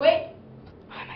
Oui.